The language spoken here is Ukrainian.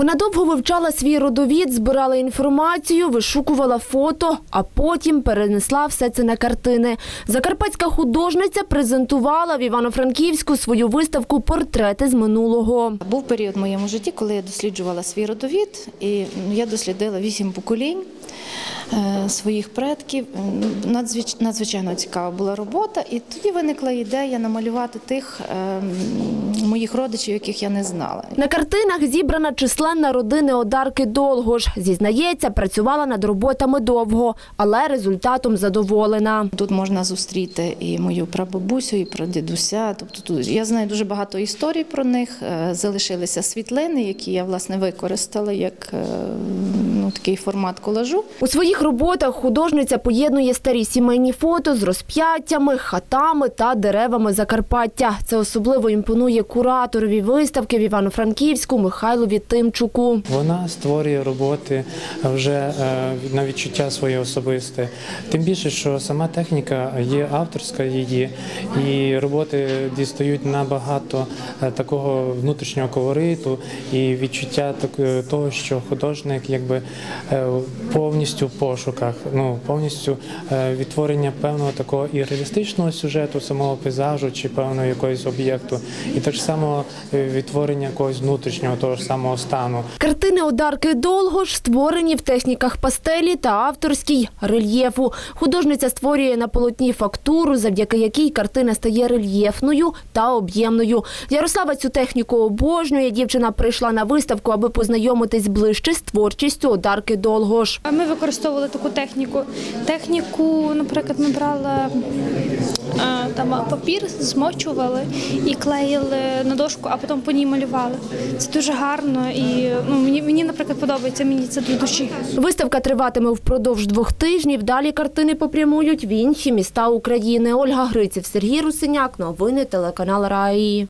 Вона довго вивчала свій родовід, збирала інформацію, вишукувала фото, а потім перенесла все це на картини. Закарпатська художниця презентувала в Івано-Франківську свою виставку Портрети з минулого. Був період в моєму житті, коли я досліджувала свій родовід, і я дослідила вісім поколінь своїх предків. Надзвич- Надзвичайно цікава була робота, і тоді виникла ідея намалювати тих е, моїх родичів, яких я не знала. На картинах зібрана численна родина Одарки Долгош. Зізнається, працювала над роботами довго, але результатом задоволена. Тут можна зустріти і мою прабабусю, і прадідуся. Тобто тут я знаю дуже багато історій про них. Е, Залишилися світлини, які я власне використала як е, ну, такий формат колажу. У своїх роботах художниця поєднує старі сімейні фото з розп'яттями, хатами та деревами Закарпаття. Це особливо імпонує кураторові виставки в Івано-Франківську Михайлові Тимчуку. Вона створює роботи вже е, на відчуття своє особисте. Тим більше, що сама техніка є авторська її, і роботи дістають набагато е, такого внутрішнього колориту і відчуття так- того, що художник якби повністю в пошуках, ну повністю е, відтворення певного такого і реалістичного сюжету, самого пейзажу чи певного якогось об'єкту, і так само е, відтворення якогось внутрішнього того ж самого стану. Картини Одарки Долгош створені в техніках пастелі та авторській рельєфу. Художниця створює на полотні фактуру, завдяки якій картина стає рельєфною та об'ємною. Ярослава цю техніку обожнює. Дівчина прийшла на виставку, аби познайомитись ближче з творчістю Одарки Долгош. Ми використовували таку техніку. Техніку, наприклад, ми брали там папір, змочували і клеїли на дошку, а потім по ній малювали. Це дуже гарно і ну, мені, мені, наприклад, подобається, мені це до душі. Виставка триватиме впродовж двох тижнів. Далі картини попрямують в інші міста України. Ольга Гриців, Сергій Русиняк. Новини телеканал Раї.